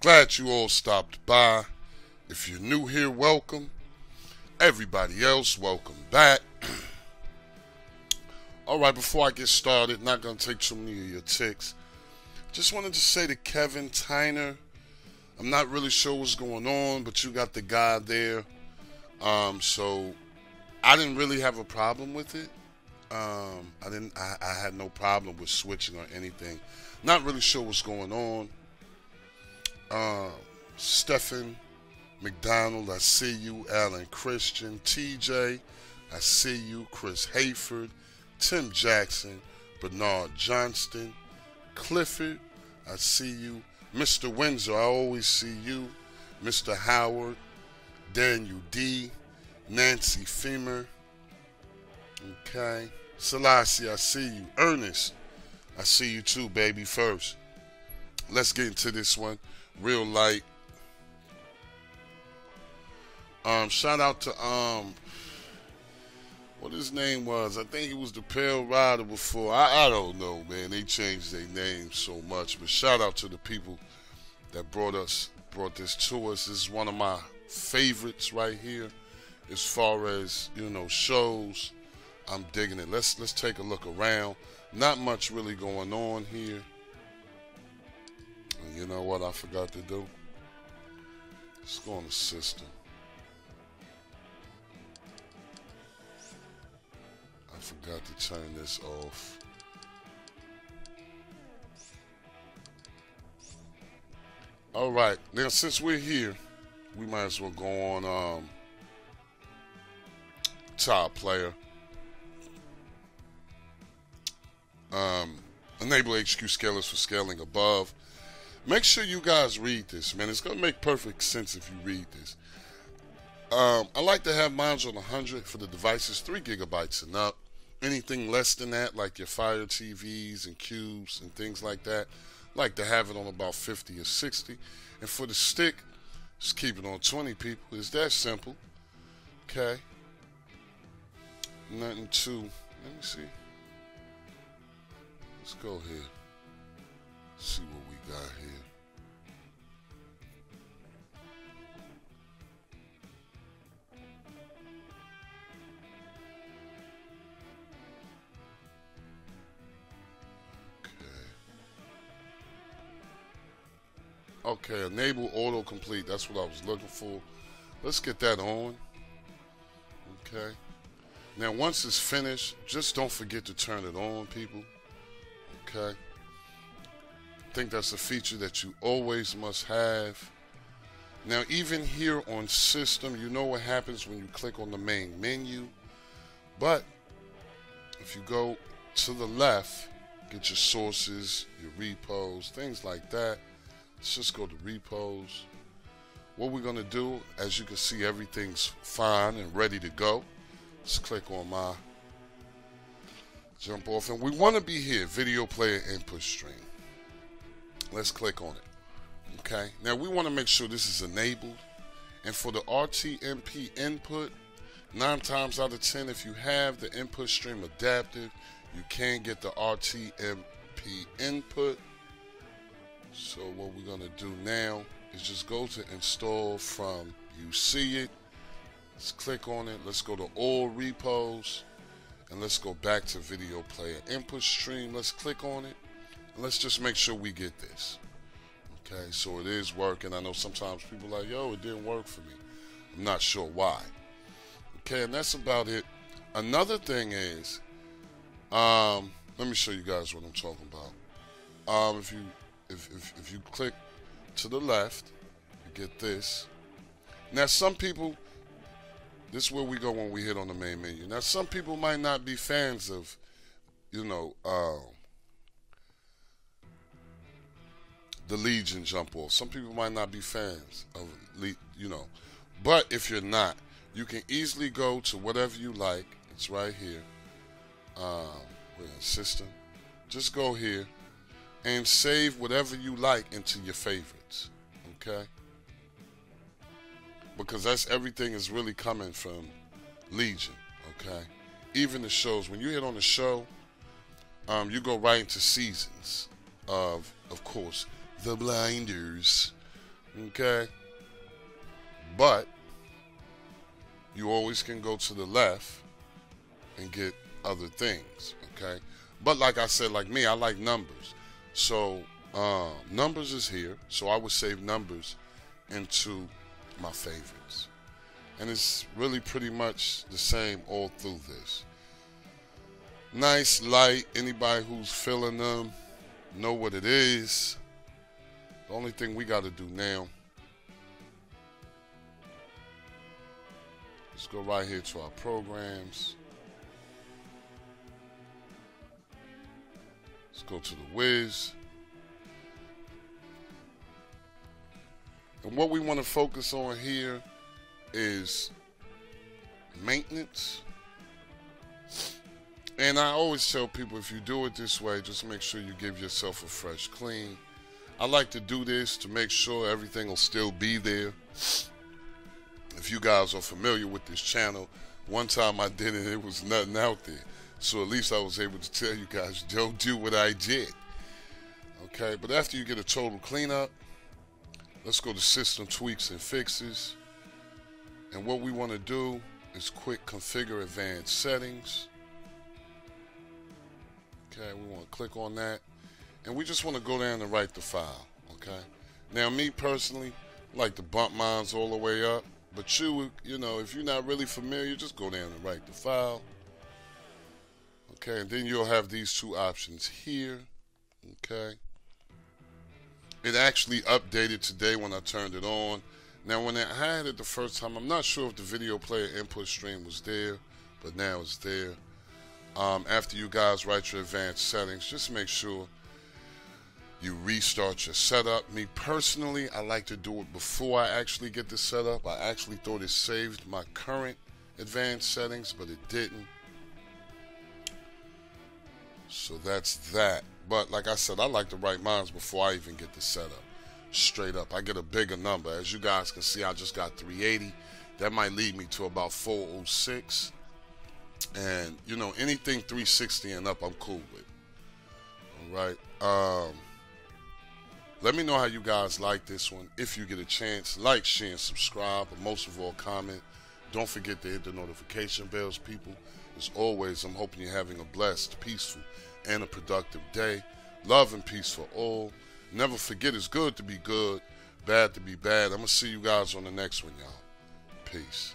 glad you all stopped by. If you're new here, welcome. Everybody else, welcome back. all right, before I get started, not going to take too many of your ticks. Just wanted to say to Kevin Tyner, I'm not really sure what's going on, but you got the guy there. Um, so I didn't really have a problem with it. Um, I didn't. I, I, had no problem with switching or anything. Not really sure what's going on. Uh, Stephen McDonald, I see you. Alan Christian, TJ, I see you. Chris Hayford, Tim Jackson, Bernard Johnston, Clifford, I see you. Mr. Windsor, I always see you. Mr. Howard, Daniel D, Nancy Femer. Okay. Selassie, I see you. Ernest, I see you too, baby, first. Let's get into this one. Real light. Um, shout out to um what his name was. I think he was the Pale Rider before. I, I don't know, man. They changed their names so much. But shout out to the people that brought us brought this to us. This is one of my favorites right here as far as, you know, shows I'm digging it. Let's let's take a look around. Not much really going on here. You know what I forgot to do? Let's go on the system. I forgot to turn this off. All right, now since we're here, we might as well go on um, top player. Um, enable HQ scalers for scaling above. Make sure you guys read this, man. It's going to make perfect sense if you read this. Um, I like to have mine on 100 for the devices, 3 gigabytes and up. Anything less than that, like your Fire TVs and cubes and things like that, like to have it on about 50 or 60. And for the stick, just keep it on 20 people. It's that simple. Okay. Nothing too. Let me see. Let's go here. See what got here. Okay. Okay, enable autocomplete. That's what I was looking for. Let's get that on. Okay. Now, once it's finished, just don't forget to turn it on, people. Okay. Think that's a feature that you always must have. Now, even here on system, you know what happens when you click on the main menu. But if you go to the left, get your sources, your repos, things like that. Let's just go to repos. What we're going to do, as you can see, everything's fine and ready to go. Let's click on my jump off. And we want to be here, video player input stream. Let's click on it. Okay. Now we want to make sure this is enabled. And for the RTMP input, nine times out of 10, if you have the input stream adaptive, you can get the RTMP input. So what we're going to do now is just go to install from you see it. Let's click on it. Let's go to all repos and let's go back to video player input stream. Let's click on it let's just make sure we get this. Okay, so it is working. I know sometimes people like, yo, it didn't work for me. I'm not sure why. Okay, and that's about it. Another thing is, um, let me show you guys what I'm talking about. Um, if you if, if, if you click to the left, you get this. Now some people this is where we go when we hit on the main menu. Now, some people might not be fans of, you know, uh, the Legion jump off. Some people might not be fans of, you know, but if you're not, you can easily go to whatever you like. It's right here. Um, we're in system. Just go here and save whatever you like into your favorites. Okay because that's everything is really coming from Legion. Okay, even the shows. When you hit on the show, um, you go right into seasons of, of course, the Blinders. Okay? But you always can go to the left and get other things. Okay? But like I said, like me, I like numbers. So um, numbers is here. So I would save numbers into my favorites. And it's really pretty much the same all through this. Nice, light. Anybody who's feeling them know what it is. The only thing we got to do now is go right here to our programs. Let's go to the Wiz. And what we want to focus on here is maintenance. And I always tell people if you do it this way, just make sure you give yourself a fresh clean. I like to do this to make sure everything will still be there. If you guys are familiar with this channel, one time I did it, it was nothing out there. So at least I was able to tell you guys, don't do what I did. Okay, but after you get a total cleanup, let's go to system tweaks and fixes. And what we want to do is quick configure advanced settings. Okay, we want to click on that. And we just want to go down and write the file. Okay. Now, me personally, like to bump mines all the way up. But you, you know, if you're not really familiar, just go down and write the file. Okay, and then you'll have these two options here. Okay. It actually updated today when I turned it on. Now, when I had it the first time, I'm not sure if the video player input stream was there, but now it's there. Um, after you guys write your advanced settings, just make sure you restart your setup. Me personally, I like to do it before I actually get the setup. I actually thought it saved my current advanced settings, but it didn't. So that's that. But like I said, I like to write mines before I even get the setup. Straight up. I get a bigger number. As you guys can see, I just got 380. That might lead me to about 406. And, you know, anything 360 and up, I'm cool with. All right. Um, let me know how you guys like this one. If you get a chance, like, share, and subscribe. But most of all, comment. Don't forget to hit the notification bells, people. As always, I'm hoping you're having a blessed, peaceful, and a productive day. Love and peace for all. Never forget it's good to be good, bad to be bad. I'm going to see you guys on the next one, y'all. Peace.